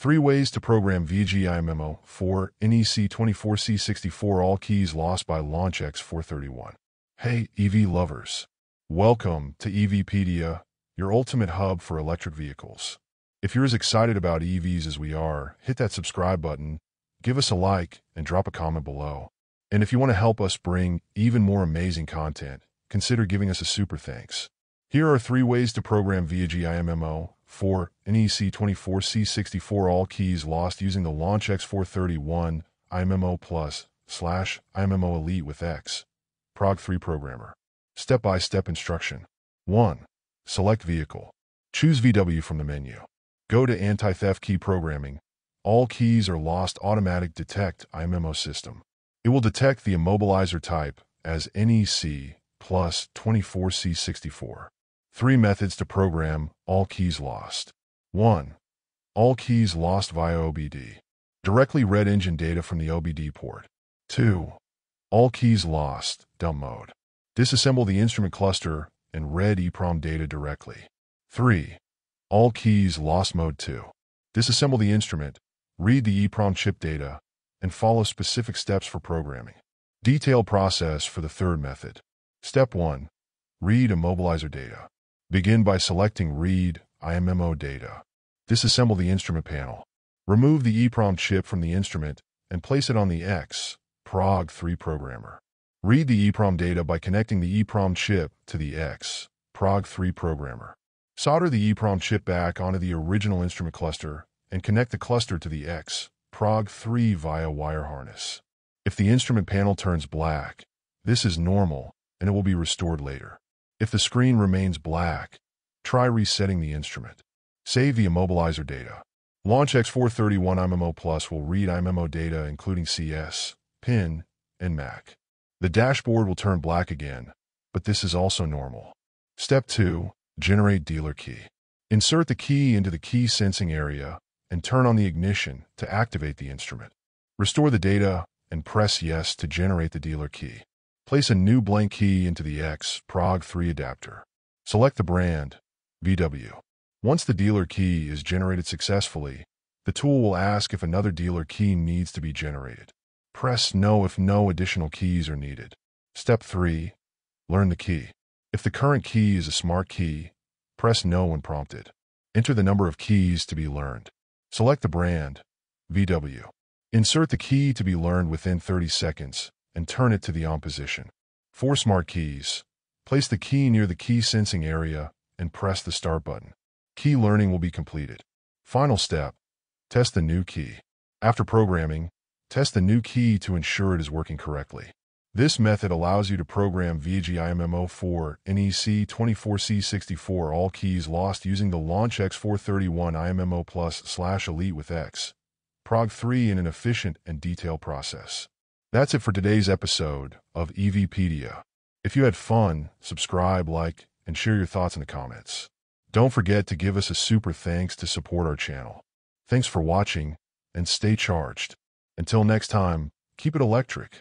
Three ways to program VGI VGIMMO for NEC 24C64 all keys lost by LaunchX 431. Hey, EV lovers. Welcome to EVpedia, your ultimate hub for electric vehicles. If you're as excited about EVs as we are, hit that subscribe button, give us a like, and drop a comment below. And if you want to help us bring even more amazing content, consider giving us a super thanks. Here are three ways to program VGI VGIMMO 4 NEC 24C64 all keys lost using the LaunchX 431 IMMO Plus slash IMMO Elite with X. Prog 3 Programmer. Step-by-step instruction. 1. Select Vehicle. Choose VW from the menu. Go to Anti-Theft Key Programming. All keys are lost automatic detect IMMO system. It will detect the immobilizer type as NEC plus 24C64. Three methods to program all keys lost. 1. All keys lost via OBD. Directly read engine data from the OBD port. 2. All keys lost, dump mode. Disassemble the instrument cluster and read EEPROM data directly. 3. All keys lost mode 2. Disassemble the instrument, read the EEPROM chip data, and follow specific steps for programming. Detailed process for the third method. Step 1. Read immobilizer data. Begin by selecting Read IMMO data. Disassemble the instrument panel. Remove the EEPROM chip from the instrument and place it on the X Prog 3 programmer. Read the EEPROM data by connecting the EEPROM chip to the X Prog 3 programmer. Solder the EEPROM chip back onto the original instrument cluster and connect the cluster to the X Prog 3 via wire harness. If the instrument panel turns black, this is normal and it will be restored later. If the screen remains black, try resetting the instrument. Save the immobilizer data. Launch X431 IMMO Plus will read IMMO data including CS, PIN, and MAC. The dashboard will turn black again, but this is also normal. Step 2. Generate dealer key. Insert the key into the key sensing area and turn on the ignition to activate the instrument. Restore the data and press Yes to generate the dealer key. Place a new blank key into the X Prog 3 adapter. Select the brand, VW. Once the dealer key is generated successfully, the tool will ask if another dealer key needs to be generated. Press No if no additional keys are needed. Step 3. Learn the key. If the current key is a smart key, press No when prompted. Enter the number of keys to be learned. Select the brand, VW. Insert the key to be learned within 30 seconds and turn it to the on position. For smart keys, place the key near the key sensing area and press the start button. Key learning will be completed. Final step, test the new key. After programming, test the new key to ensure it is working correctly. This method allows you to program VGIMMO4 NEC 24C64 all keys lost using the LaunchX 431 IMMO Plus slash Elite with X. Prog 3 in an efficient and detailed process. That's it for today's episode of EVpedia. If you had fun, subscribe, like, and share your thoughts in the comments. Don't forget to give us a super thanks to support our channel. Thanks for watching, and stay charged. Until next time, keep it electric.